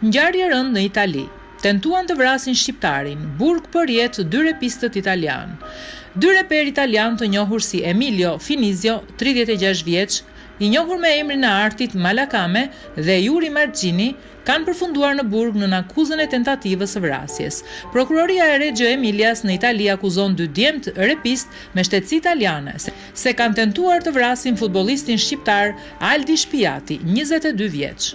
Ngjarje e rëndë në Itali. Tentuan të vrasin shqiptarin, burg për jetë dy repistët italianë. Dy reperë italianë të njohur si Emilio Finizio, tridhjetë e gjashtë vjeç, i njohur me emrin e artit Malakame dhe Juri Marxhini, kanë përfunduar në burg nën akuzën e tentativës së vrasjes. Prokuroria e Reggio Emilias në Itali akuzon dy djemtë repistë me shtetësi italiane se kanë tentuar të vrasin futbollistin shqiptar Aldi Shpijati, njëzet e dy vjeç.